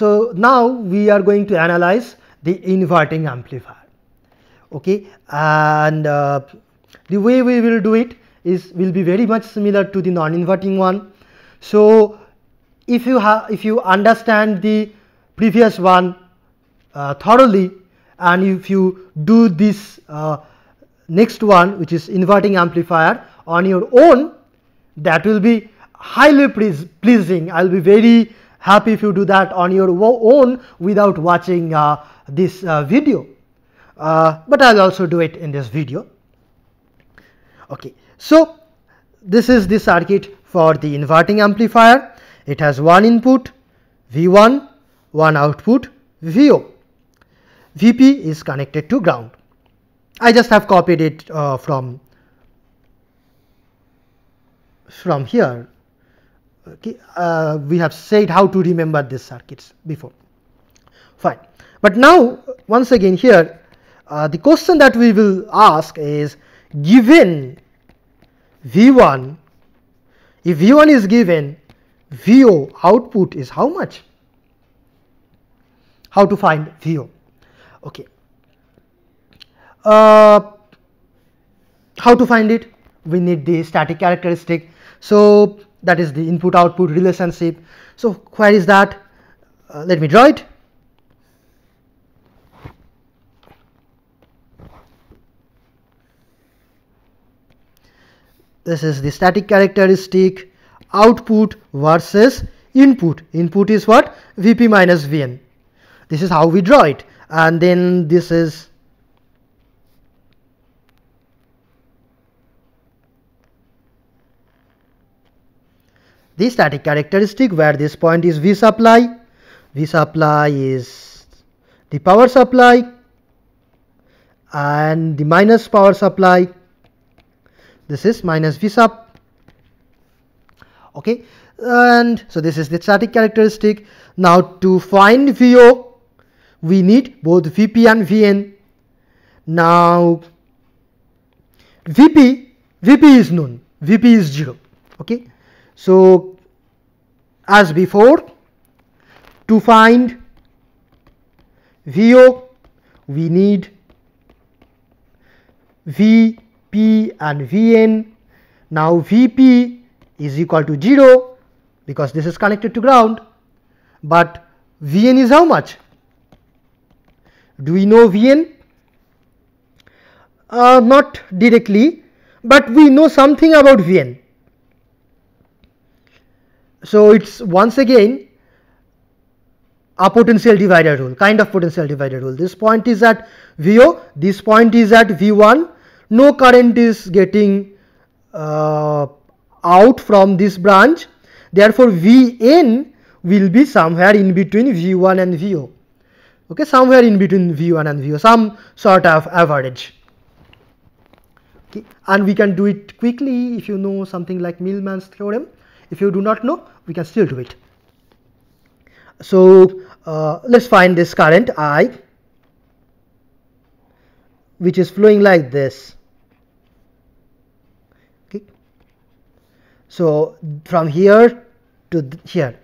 so now we are going to analyze the inverting amplifier. Okay? And uh, the way we will do it is will be very much similar to the non-inverting one. So if you have if you understand the previous one uh, thoroughly and if you do this uh, next one which is inverting amplifier on your own that will be highly pleasing. I will be very happy if you do that on your own without watching uh, this uh, video. Uh, but i'll also do it in this video. Okay so this is the circuit for the inverting amplifier. It has one input v1 one output vo vp is connected to ground. I just have copied it uh, from from here okay uh, we have said how to remember these circuits before. Fine. But now once again here uh, the question that we will ask is given v1 if v1 is given vo output is how much? How to find vo okay. Uh, how to find it? We need the static characteristic. So that is the input output relationship. So where is that? Uh, let me draw it. This is the static characteristic output versus input. Input is what? Vp minus vn this is how we draw it. And then this is the static characteristic where this point is V supply, V supply is the power supply and the minus power supply. This is minus V sub okay. And so this is the static characteristic. Now to find VO we need both VP and VN. Now VP VP is known. VP is 0 okay so, as before to find VO we need VP and VN. Now, VP is equal to 0 because this is connected to ground, but VN is how much? Do we know VN? Uh, not directly, but we know something about VN so it's once again a potential divider rule, kind of potential divider rule. This point is at VO, this point is at V1, no current is getting uh, out from this branch, therefore Vn will be somewhere in between V1 and VO, okay, somewhere in between V1 and VO, some sort of average. Okay. And we can do it quickly if you know something like Millman's theorem. If you do not know, we can still do it. So uh, let's find this current I, which is flowing like this. Okay. So from here to here.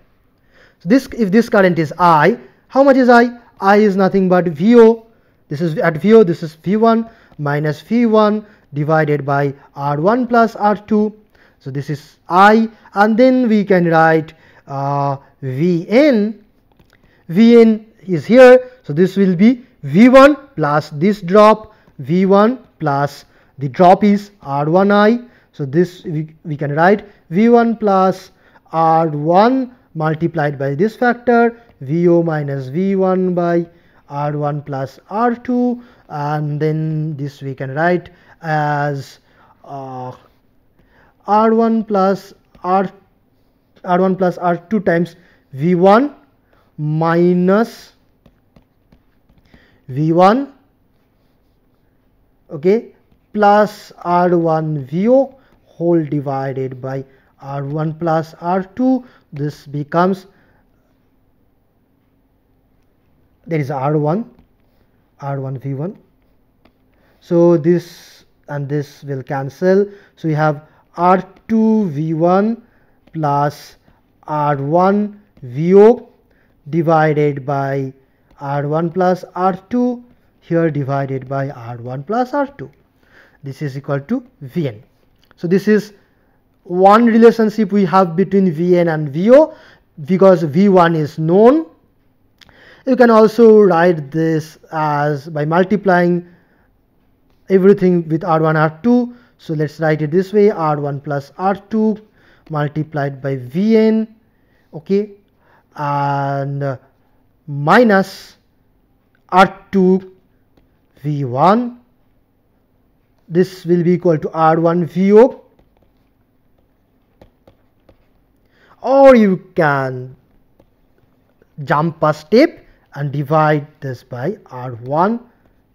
So this if this current is I, how much is I? I is nothing but VO. This is at VO. This is V1 minus V1 divided by R1 plus R2 so this is I and then we can write uh, Vn. Vn is here. So this will be V1 plus this drop V1 plus the drop is R1i. So this we, we can write V1 plus R1 multiplied by this factor VO minus V1 by R1 plus R2 and then this we can write as uh, r1 plus r r1 plus r2 times v1 minus v1 okay plus r1 vo whole divided by r1 plus r2 this becomes there is r1 r1 v1 so this and this will cancel. So we have R2 V1 plus R1 VO divided by r1 plus r2 here divided by r1 plus r2 this is equal to vn so this is one relationship we have between vn and vo because v1 is known. You can also write this as by multiplying everything with r1 r2 so let's write it this way r1 plus r2 multiplied by vn okay and minus r2 v1 this will be equal to r1 vo or you can jump a step and divide this by r1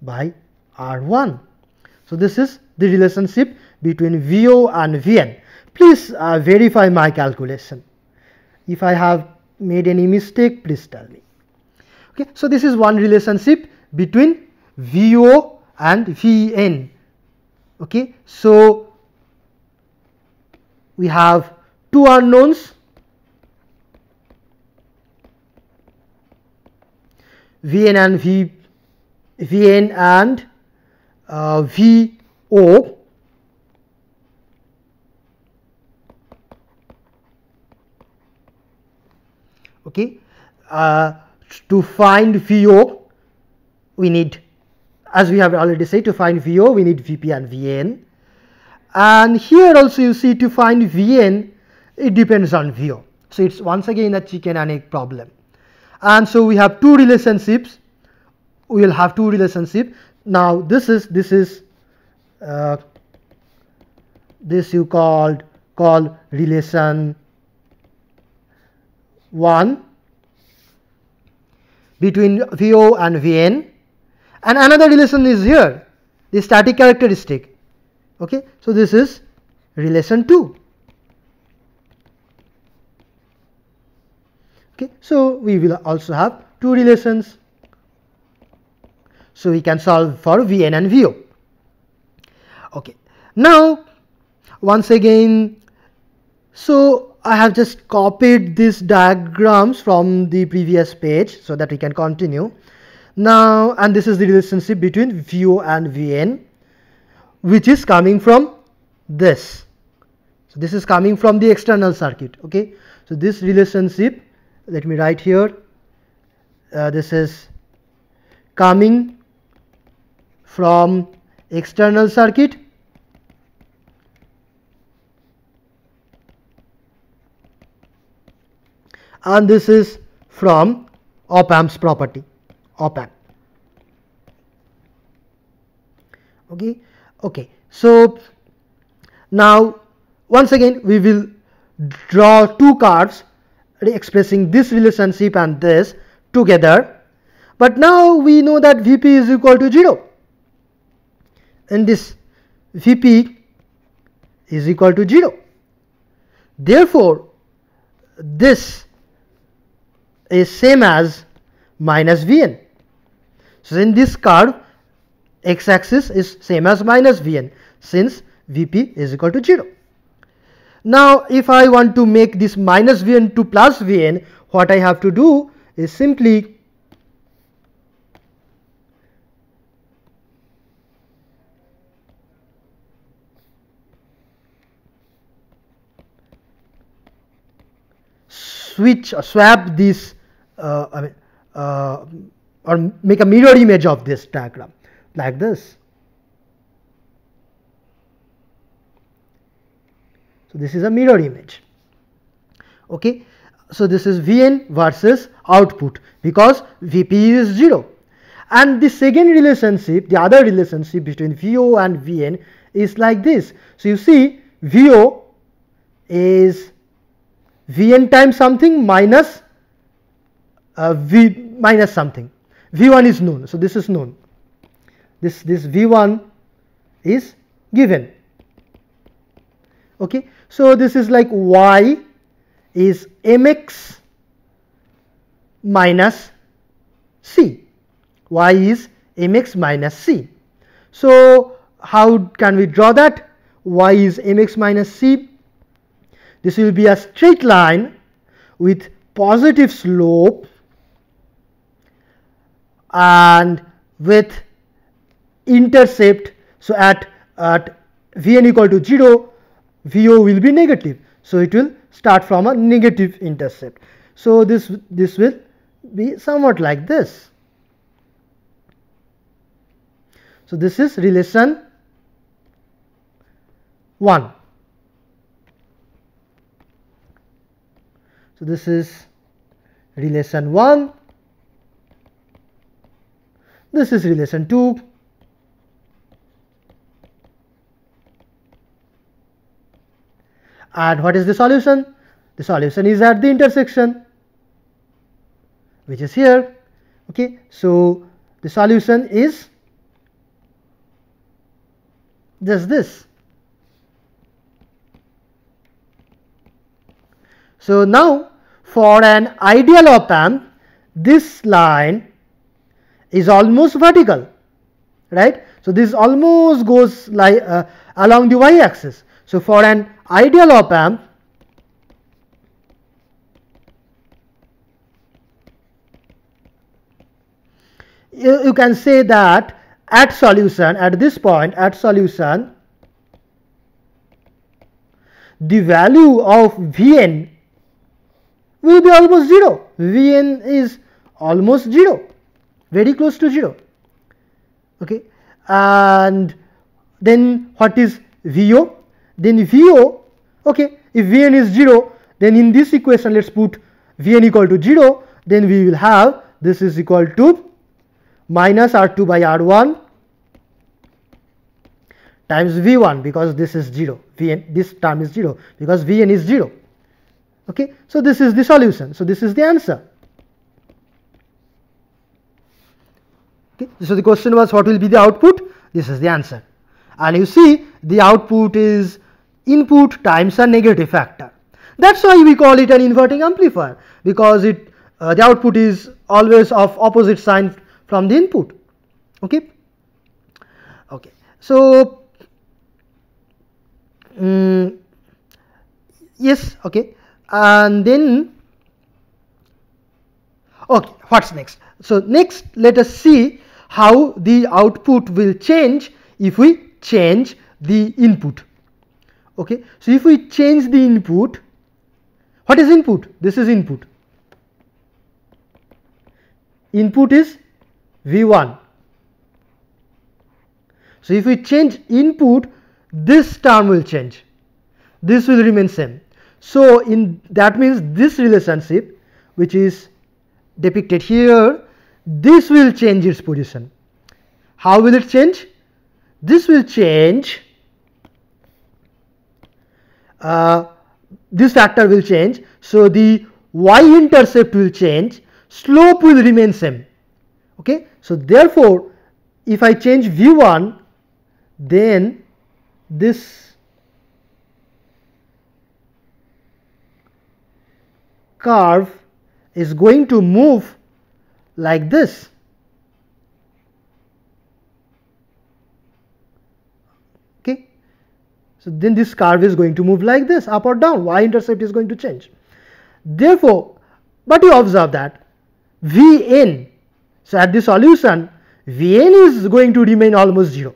by r1 so this is the relationship between vo and vn please uh, verify my calculation. If i have made any mistake please tell me. Okay so this is one relationship between vo and vn okay so we have two unknowns. Vn and v vn and uh, vo okay uh, to find vo we need as we have already said to find vo we need vp and vn. And here also you see to find vn it depends on vo so it's once again a chicken and egg problem. And so we have two relationships. We will have two relationship now this is this is uh, this you called call relation 1 between VO and Vn. And another relation is here the static characteristic. Okay so this is relation 2 okay so we will also have two relations. So we can solve for Vn and Vo okay. Now once again so I have just copied these diagrams from the previous page so that we can continue. Now and this is the relationship between VO and VN which is coming from this. So this is coming from the external circuit okay? So this relationship let me write here uh, this is coming from external circuit and this is from op amps property op amp okay? Okay. So now once again we will draw two cards expressing this relationship and this together. But now we know that vp is equal to 0 and this vp is equal to 0 therefore this is same as minus Vn. So in this curve x axis is same as minus Vn since Vp is equal to 0. Now if I want to make this minus Vn to plus Vn what I have to do is simply switch or swap this I mean, uh, or make a mirror image of this diagram like this. So this is a mirror image. Okay. So this is Vn versus output because Vp is 0. And the second relationship, the other relationship between Vo and Vn is like this. So you see Vo is Vn times something minus uh, V minus something. V1 is known. So this is known. This, this V1 is given. Okay. So this is like Y is mx minus C. Y is mx minus C. So how can we draw that? Y is mx minus C. This will be a straight line with positive slope and with intercept. So at at vn equal to 0 vo will be negative. So it will start from a negative intercept. So this this will be somewhat like this. So this is relation 1 so this is relation 1 this is relation 2 and what is the solution? The solution is at the intersection which is here. Okay so the solution is just this. So now for an ideal op amp this line is almost vertical right? So this almost goes like uh, along the y axis so for an ideal op amp you, you can say that at solution at this point at solution the value of Vn will be almost 0. Vn is almost 0, very close to 0. Okay, and then what is Vo? Then Vo, okay, if Vn is 0, then in this equation let's put Vn equal to 0, then we will have this is equal to minus R2 by R1 times V1 because this is 0 Vn this term is 0 because Vn is 0 okay? So this is the solution. So this is the answer okay? So the question was what will be the output? This is the answer. And you see the output is input times a negative factor. That's why we call it an inverting amplifier because it uh, the output is always of opposite sign from the input. Okay? Okay. So um, yes okay. And then okay what's next so next let us see how the output will change if we change the input okay so if we change the input what is input this is input input is V1. So if we change input, this term will change. This will remain same. So in that means this relationship which is depicted here, this will change its position. How will it change? This will change. Uh, this factor will change. So the y-intercept will change. Slope will remain same. Okay. So therefore, if I change V1, then this curve is going to move like this. Okay. So then this curve is going to move like this up or down y-intercept is going to change. Therefore, but you observe that Vn so at the solution, Vn is going to remain almost 0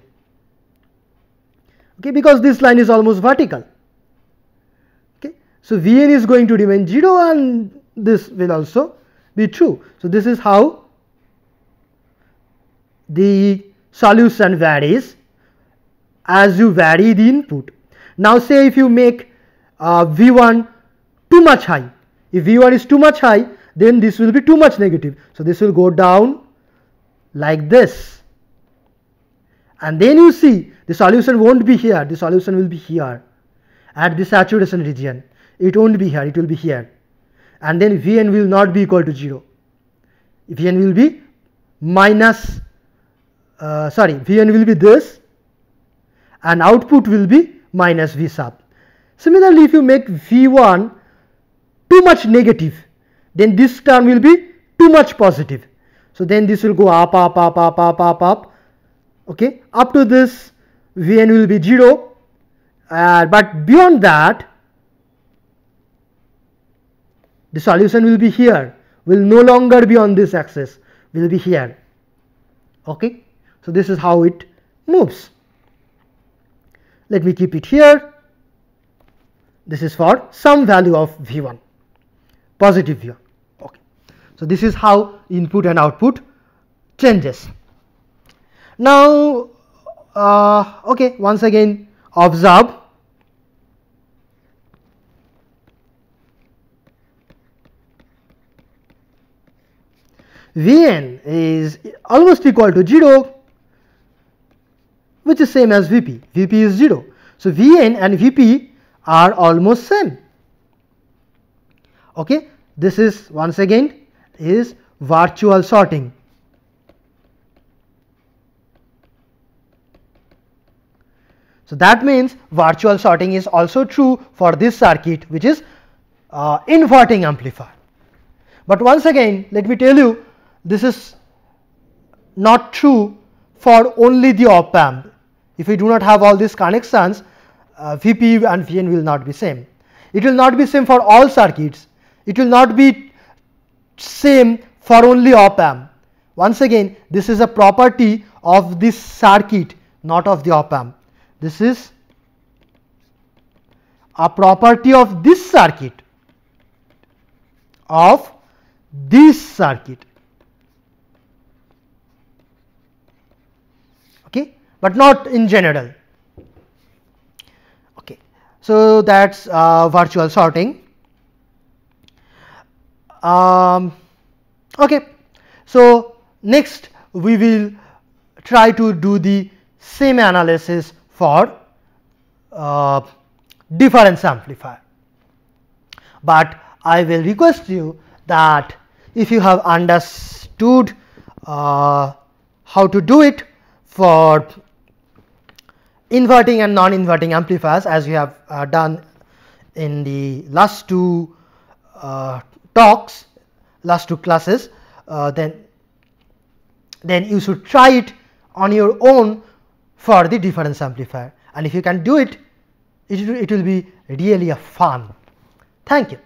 okay because this line is almost vertical okay so vn is going to remain 0 and this will also be true so this is how the solution varies as you vary the input now say if you make uh, v1 too much high if v1 is too much high then this will be too much negative. So this will go down like this. And then you see the solution won't be here, the solution will be here at the saturation region. It won't be here, it will be here. And then Vn will not be equal to 0. Vn will be minus, uh, sorry, Vn will be this and output will be minus V sub. Similarly, if you make V1 too much negative, then this term will be too much positive. So then this will go up, up, up, up, up, up, up. Okay, up to this Vn will be 0. Uh, but beyond that, the solution will be here, will no longer be on this axis, will be here. okay? So this is how it moves. Let me keep it here. This is for some value of v1 positive v1 okay. So this is how input and output changes. Now uh, okay once again observe Vn is almost equal to 0 which is same as Vp. Vp is 0. So, Vn and Vp are almost same. Okay. This is once again is virtual shorting. So, that means virtual shorting is also true for this circuit which is uh, inverting amplifier. But once again let me tell you this is not true for only the op amp. If we do not have all these connections, uh, Vp and Vn will not be same. It will not be same for all circuits. It will not be same for only op amp. Once again, this is a property of this circuit, not of the op amp. This is a property of this circuit, of this circuit. But not in general. Okay. So, that is uh, virtual shorting. Um, okay. So, next we will try to do the same analysis for uh, difference amplifier. But I will request you that if you have understood uh, how to do it for inverting and non-inverting amplifiers as we have uh, done in the last two uh, talks, last two classes, uh, then then you should try it on your own for the difference amplifier and if you can do it, it, it will be really a fun. Thank you.